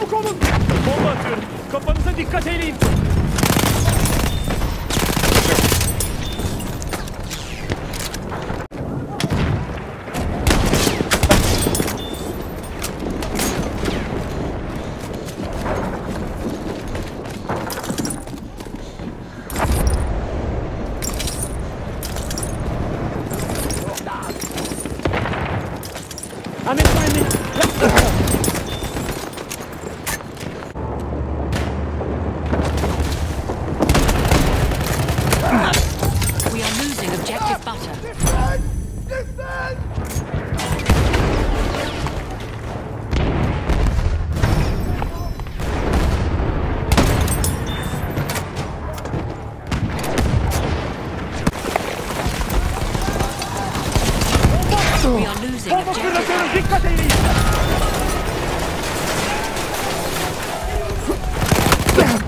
bakıyorum. Çabuk olun. Bomba atıyorum. Kafanıza dikkat eyleyin. I'm in Провокационную диктатурию! Yeah.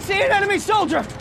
I see an enemy soldier.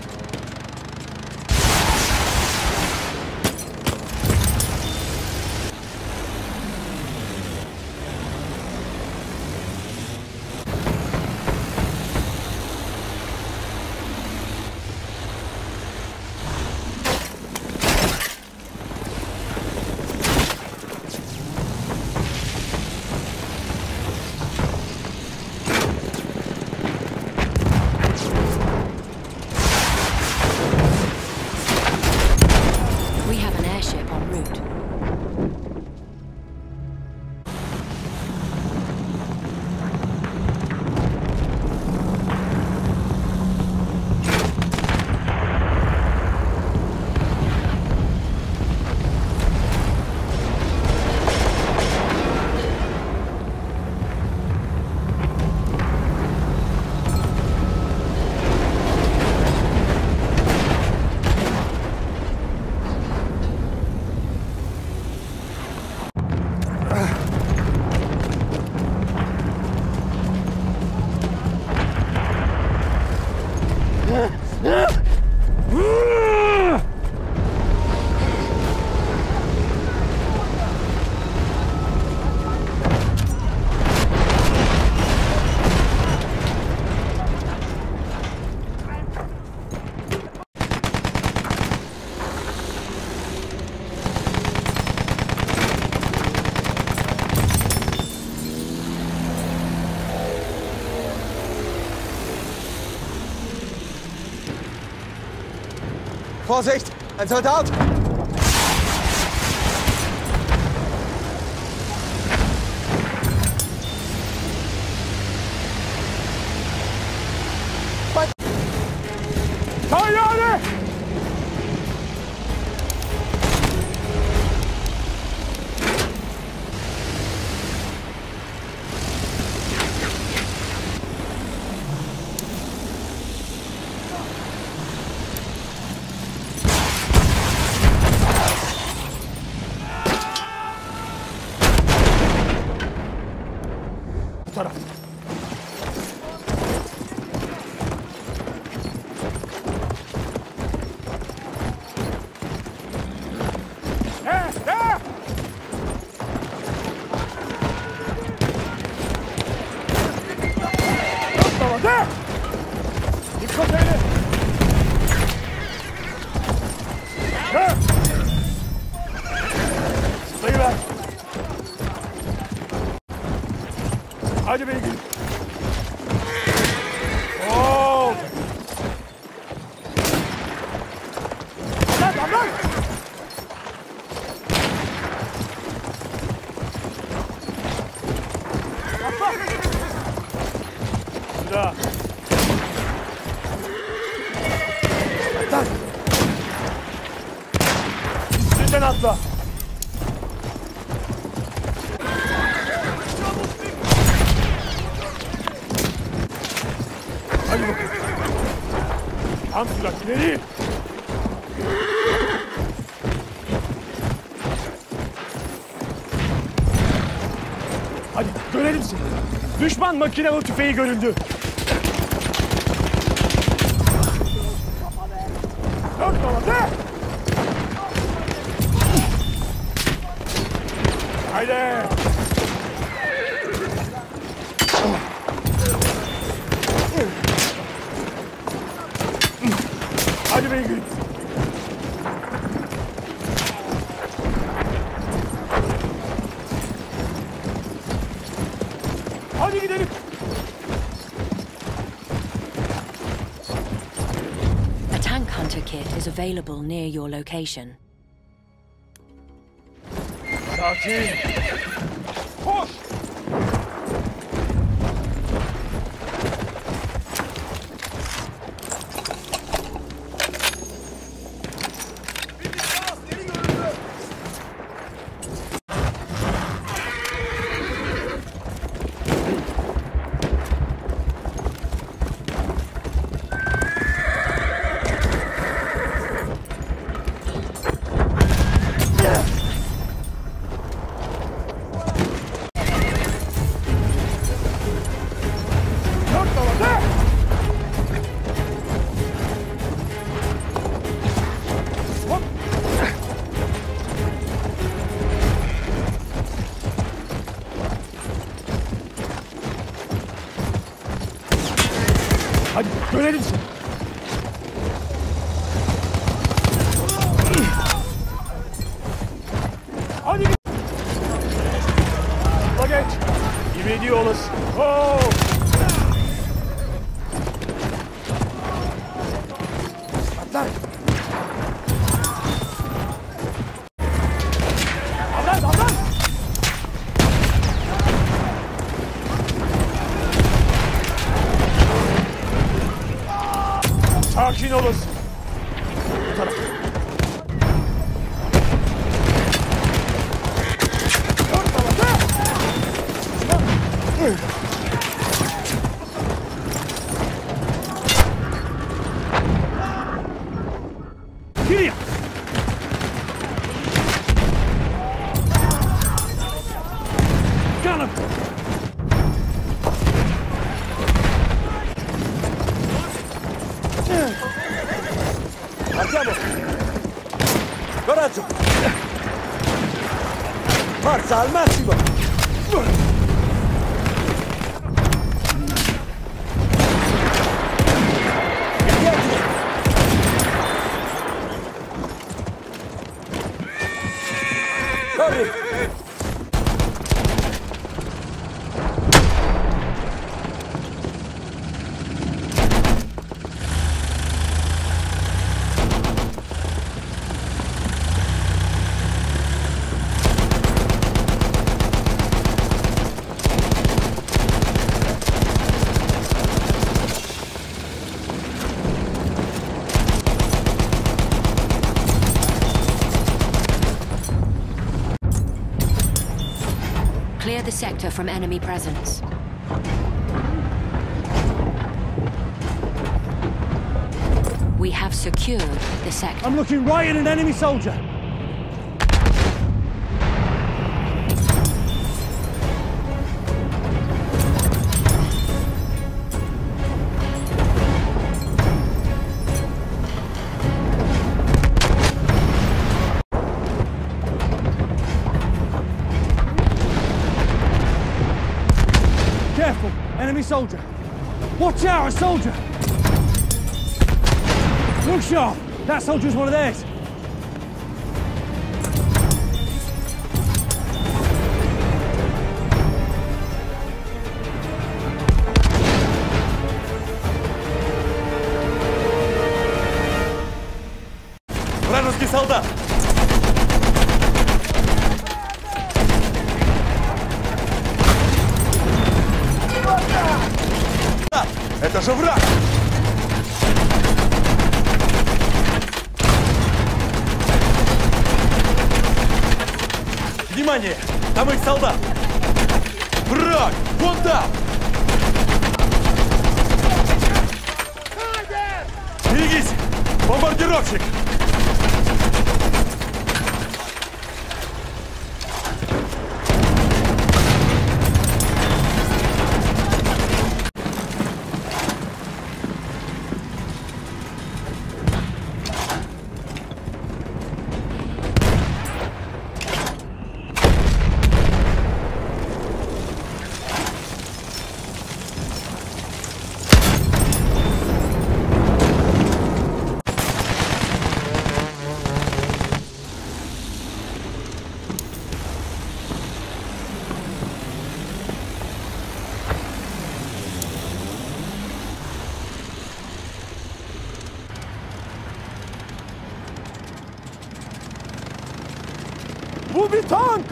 Ah! Vorsicht! Ein Soldat! Üstünden atla. Hadi bakalım. Sürat ileri. Hadi görelim seni. Düşman makinalı tüfeği görüldü. Dört dolar de. Gidelim. A tank hunter kit is available near your location. Sakin. Koş. Hadi Sakin olasın. Bu taraf. Tarafa. fuerza al máximo. Clear the sector from enemy presence. We have secured the sector. I'm looking right at an enemy soldier. Careful, enemy soldier. Watch out, a soldier. Look sharp. That soldier's one of theirs. Же враг! Внимание! Там их солдат! Враг! Вон там! Берегись! Бомбардировщик! tank!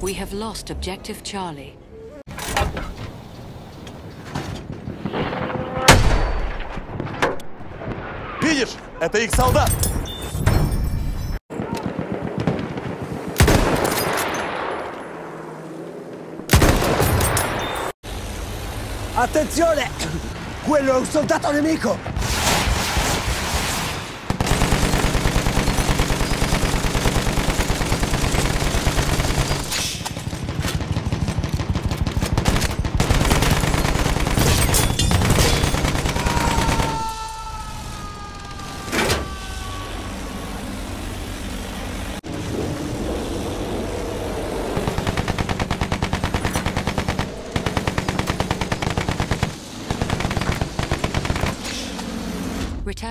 We have lost objective Charlie. Видишь? Это их солдат! Attenzione! Quello è un soldato nemico!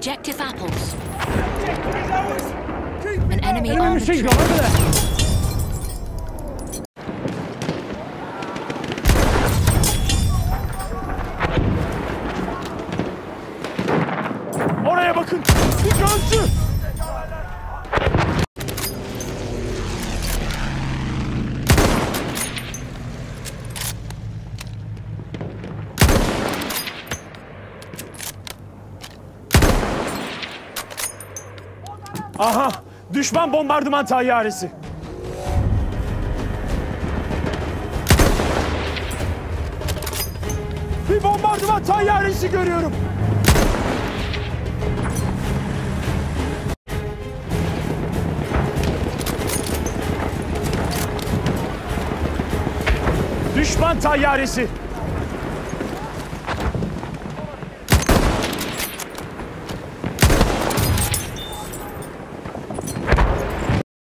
objective apples. An enemy Enemy machine gun over there! Aha! Düşman bombardıman tayyaresi. Bir bombardıman tayyaresi görüyorum. Düşman tayyaresi.